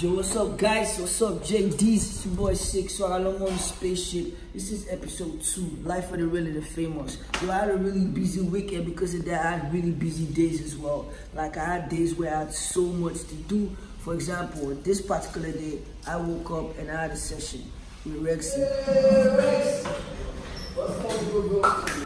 Yo, what's up, guys? What's up, JD's? It's your boy Six. So I'm on the spaceship. This is episode two, Life of the Really the Famous. Yo, I had a really busy weekend because of that. I had really busy days as well. Like I had days where I had so much to do. For example, this particular day, I woke up and I had a session with Rexxie. Hey, Rex.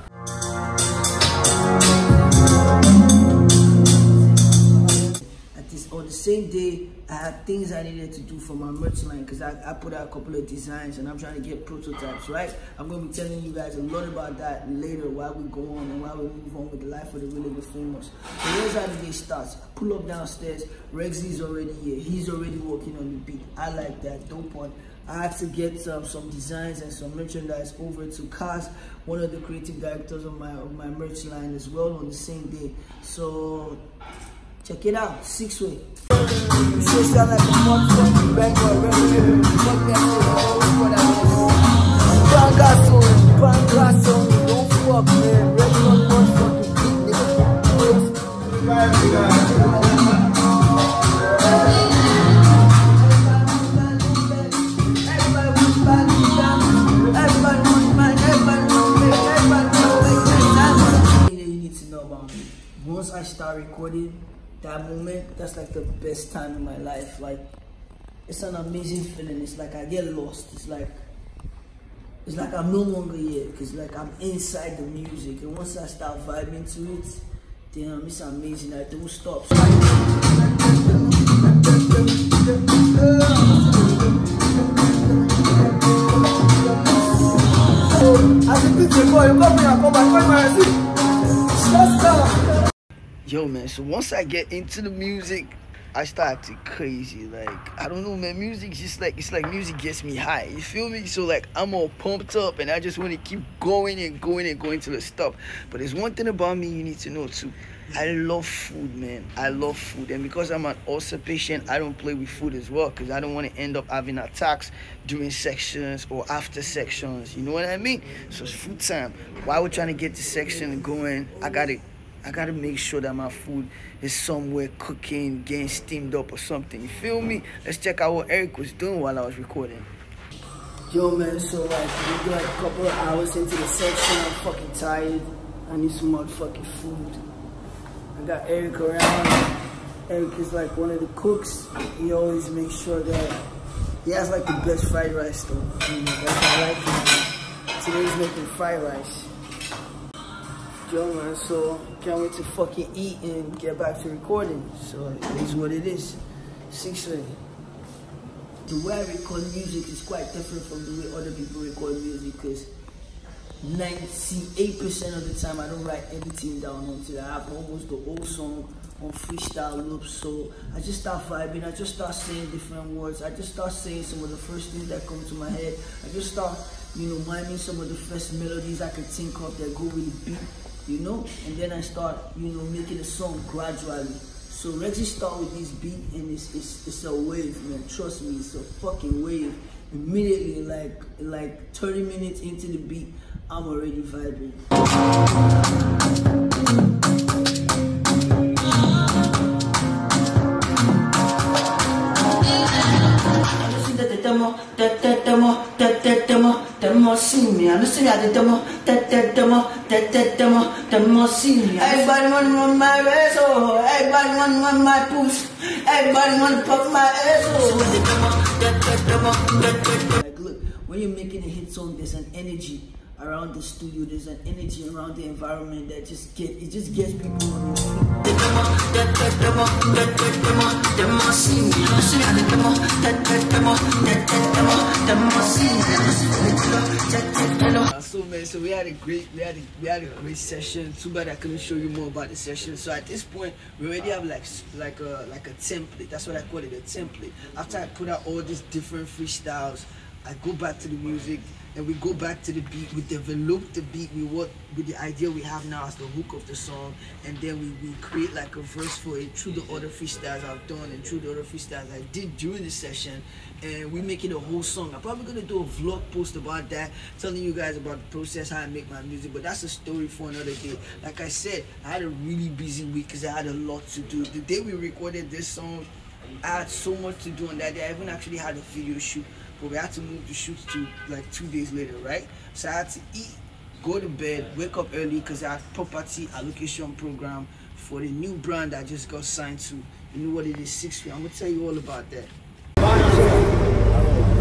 Same day, I had things I needed to do for my merch line because I, I put out a couple of designs and I'm trying to get prototypes, right? I'm going to be telling you guys a lot about that later while we go on and while we move on with the life of the really famous. So here's how the day starts. I pull up downstairs. Rexxie's already here. He's already working on the beat. I like that. Dope one. I had to get um, some designs and some merchandise over to Kaz, one of the creative directors of my of my merch line as well on the same day. So Check it out, six way. Once I start recording, that moment, that's like the best time in my life. Like, it's an amazing feeling. It's like I get lost. It's like, it's like I'm no longer here because like I'm inside the music. And once I start vibing to it, damn, it's amazing. I don't stop. It's a boy, you got me, I come back, my Stop, yo man so once i get into the music i start to crazy like i don't know man music just like it's like music gets me high you feel me? So like i'm all pumped up and i just want to keep going and going and going till it stop but there's one thing about me you need to know too. I love food man. I love food. And because i'm an ulcer patient i don't play with food as well because i don't want to end up having attacks during sections or after sections you know what i mean? So it's food time. While we're trying to get the section going i gotta I gotta make sure that my food is somewhere cooking, getting steamed up or something. You feel me? Let's check out what Eric was doing while I was recording. Yo man, so like we got a couple of hours into the section. I'm fucking tired. I need some motherfucking food. I got Eric around. Eric is like one of the cooks. He always makes sure that he has like the best fried rice though. That's I like him. Today he's making fried rice. Man, so can't wait to fucking eat and get back to recording. So it is what it is. Six way. The way I record music is quite different from the way other people record music because 98% of the time I don't write anything down until I have almost the whole song on freestyle loops. So I just start vibing, I just start saying different words, I just start saying some of the first things that come to my head. I just start, you know, miming some of the first melodies I can think of that go with the beat you know, and then I start, you know, making a song gradually. So Rexxie start with this beat and it's, it's, it's a wave, man. Trust me, it's a fucking wave. Immediately, like like 30 minutes into the beat, I'm already vibing. I listen at the demo, that that demo, that that demo, demo see me. Everybody want want my ass, oh. Everybody want want my puss. Everybody want to puff my ass, oh. Like, look, when you're making a hit song, there's an energy around the studio. There's an energy around the environment that just get it just gets people on their feet. A great we had a, we had a great session. Too bad I couldn't show you more about the session. So at this point, we already have like like a like a template. That's what I call it, a template. After I put out all these different freestyles, I go back to the music and we go back to the beat. We develop the beat with what with the idea we have now as the hook of the song, and then we, we create like a verse for it through the other freestyles I've done and through the other freestyles I did during the session, and we make it a whole song. I'm probably gonna do a vlog post about that, telling you guys about the process how I make my music, but that's a story for another day. Like I said, I had a really busy week because I had a lot to do. The day we recorded this song I had so much to do on that day. I even actually had a video shoot, but we had to move the shoot to like two days later, right? So I had to eat, go to bed, wake up early because I had property allocation program for the new brand I just got signed to. You know what it is, six feet. I'm gonna tell you all about that.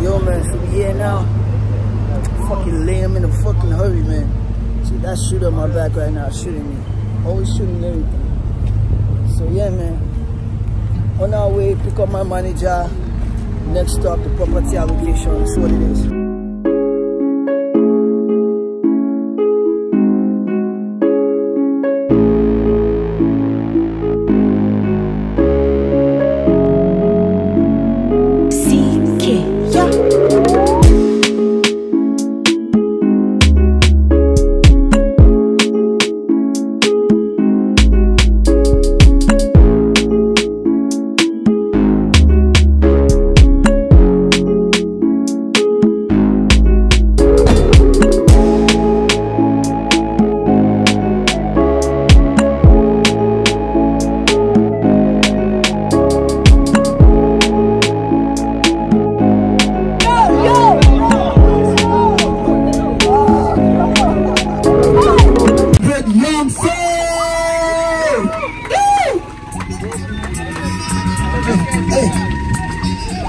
Yo man, so we here now. Fucking him in a fucking hurry, man. See that shooter on my back right now shooting me. Always shooting everything. So yeah man on our way, pick up my manager. Next stop, the property allocation. That's what it is.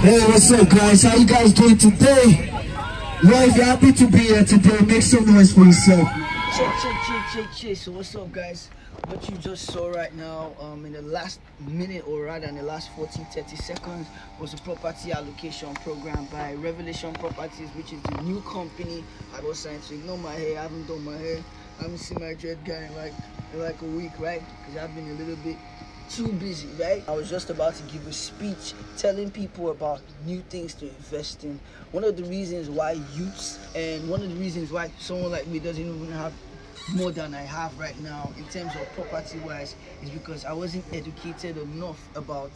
Hey, what's up, guys? How you guys doing today? You're happy to be here today, make some noise for yourself. Check, check, check, check, check. So what's up, guys? What you just saw right now, um, in the last minute or rather in the last 40, 30 seconds, was a property allocation program by Revelation Properties, which is the new company I was signed to. Ignore my hair, I haven't done my hair. I haven't seen my dread guy in like in like a week, right? Because I've been a little bit too busy, right? I was just about to give a speech telling people about new things to invest in. One of the reasons why youths and one of the reasons why someone like me doesn't even have more than I have right now in terms of property wise is because I wasn't educated enough about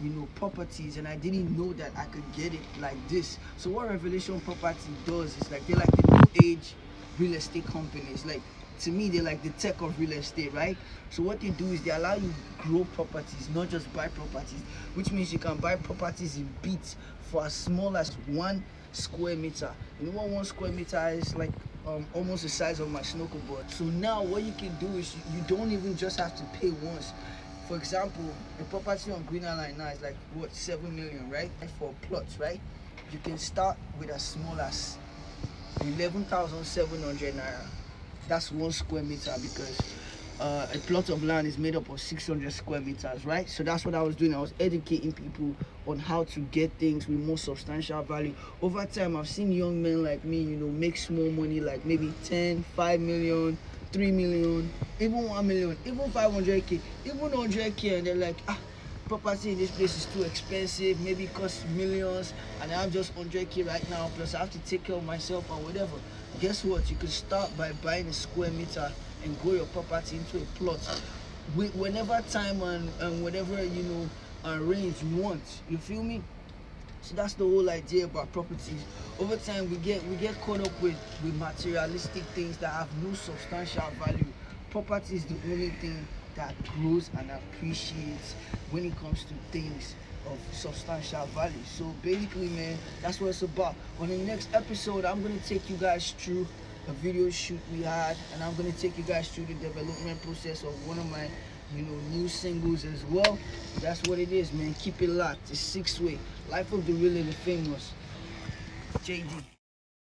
you know properties and I didn't know that I could get it like this. So what Revelation Property does is like they're like the new age real estate companies. Like to me they're like the tech of real estate right? So what they do is they allow you grow properties not just buy properties which means you can buy properties in bits for as small as one square meter. You know what one square meter is? Like um, almost the size of my snooker board. So now what you can do is you, you don't even just have to pay once. For example a property on green island now is like what seven million right? For plots right? You can start with as small as 11,700 naira that's one square meter because uh, a plot of land is made up of 600 square meters, right? So that's what I was doing. I was educating people on how to get things with more substantial value. Over time, I've seen young men like me, you know, make small money, like maybe 10, 5 million, 3 million, even 1 million, even 500k, even 100k, and they're like, ah, property in this place is too expensive, maybe it costs millions, and I'm just 100k right now, plus I have to take care of myself or whatever. Guess what? You can start by buying a square meter and grow your property into a plot whenever time and, and whatever you know arrange you want. You feel me? So that's the whole idea about properties. Over time we get we get caught up with with materialistic things that have no substantial value. Property is the only thing that grows and appreciates when it comes to things of substantial value. So basically, man, that's what it's about. On the next episode, I'm gonna take you guys through a video shoot we had, and I'm gonna take you guys through the development process of one of my, you know, new singles as well. That's what it is, man. Keep it locked. It's six way. Life of the really the famous. JD.